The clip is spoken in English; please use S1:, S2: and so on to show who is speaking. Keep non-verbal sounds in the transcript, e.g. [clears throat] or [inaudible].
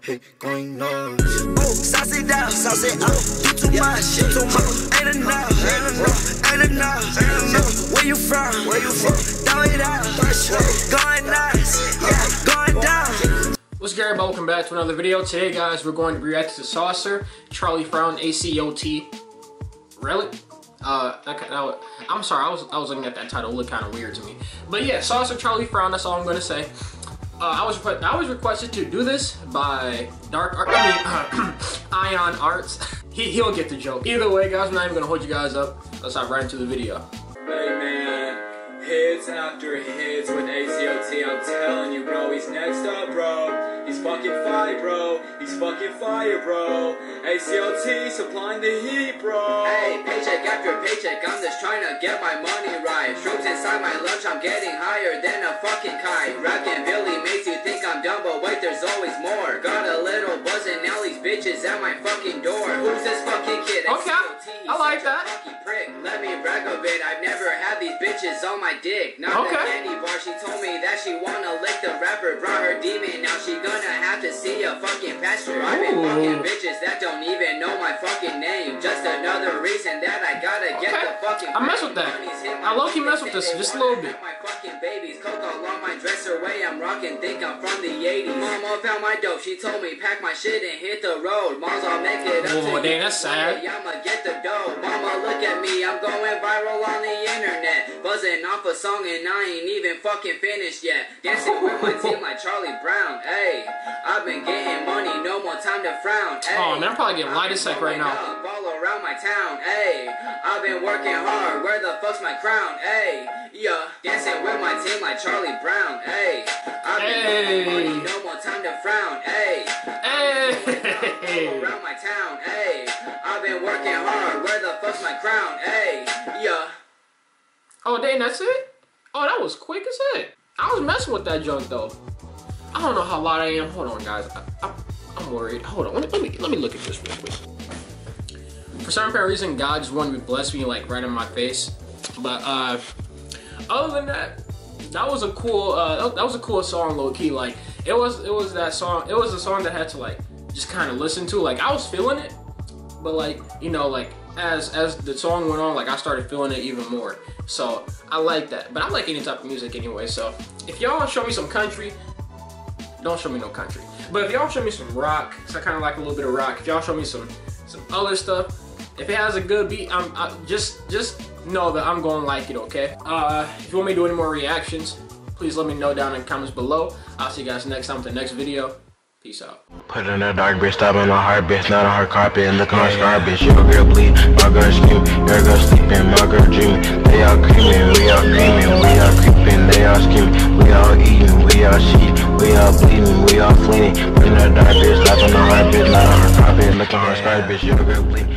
S1: Hey, going on. Oh, sauce it down, sauce it up. You too much, you too much. Ain't enough, ain't enough, ain't enough, ain't enough. Where you from? Where you from? Throw it out. Going nuts, yeah, going down.
S2: What's Gary? Welcome back to another video. Today, guys, we're going to react to Saucer, Charlie Frown, ACOT. Really? Uh, that, that, I'm sorry, I was I was looking at that title. It looked kind of weird to me. But yeah, Saucer, Charlie Frown. That's all I'm gonna say. Uh, I was I was requested to do this by Dark Art, I mean, [clears throat] Ion Arts. [laughs] he he'll get the joke. Either way, guys, I'm not even gonna hold you guys up. Let's hop right into the video.
S3: Hey man, hits after hits with ACOT. I'm telling you, bro, he's next up, bro. He's fucking fire, bro. He's fucking fire, bro. ACOT supplying the heat, bro.
S4: Hey, paycheck after paycheck, I'm just trying to get my money right. Shrooms inside my lunch, I'm getting higher than a fucking bitches at my fucking door. Who's this fucking kid?
S2: Okay, I like that.
S4: Prick. Let me brag a bit. I've never had these bitches on my dick. Not
S2: okay.
S4: the candy bar. She told me that she wanna lick the rapper. Brought her demon. Now she gonna have to see a fucking pastor. I've been fucking bitches that don't even know my fucking name. Just another reason that I gotta
S2: I mess with that. I low key mess with this just a little bit.
S4: My fucking babies, all on my dresser way I'm rocking. Think I'm from the 80s. Mama found my dope. She told me pack my shit and hit the road. Mom's all make it up
S2: oh, dang, that's sad.
S4: I'ma get the dough. Mama, look at me. I'm going viral on the internet. Buzzing off a song and I ain't even fucking finished yet. Dancing with my team like Charlie Brown. Hey, I've been getting money, no more time to frown. Ay,
S2: oh man, I'm probably getting light as heck right now.
S4: All around my town. Hey, I've been working hard. Where the fuck's my crown? Hey, yeah, dancing with my team like Charlie Brown. Hey, I've been money, no more time to frown. Hey,
S2: hey.
S4: all around my town. Hey, I've been working hard. Where the fuck's my crown? Hey, yeah.
S2: Oh, dang, that's it? Oh, that was quick as heck. I was messing with that junk though. I don't know how loud I am. Hold on, guys. I, am worried. Hold on. Let me, let me let me look at this real quick. For some apparent reason, God just wanted to bless me like right in my face. But uh, other than that, that was a cool. Uh, that was a cool song, low key. Like it was. It was that song. It was a song that I had to like just kind of listen to. Like I was feeling it, but like you know, like as as the song went on, like I started feeling it even more. So I like that. But I like any type of music anyway. So if y'all show me some country, don't show me no country. But if y'all show me some rock, cause I kind of like a little bit of rock. If y'all show me some some other stuff, if it has a good beat, I'm I, just just know that I'm gonna like it. Okay. Uh, if you want me to do any more reactions, please let me know down in the comments below. I'll see you guys next time with the next video. Peace out.
S5: Put in a dark bitch, stop on my heart bitch, not a hard carpet, and look on scar bitch. Your girl bleed, my girl scream, your girl sleeping, my girl dreaming. They all creaming, we all creaming, we all creeping, they all screaming, we all eating, we all sheet, we all bleeding, we all fleeing. Put in a dark bitch, stop on my heart bitch, not a hard carpet, look on scar bitch. Your girl bleed.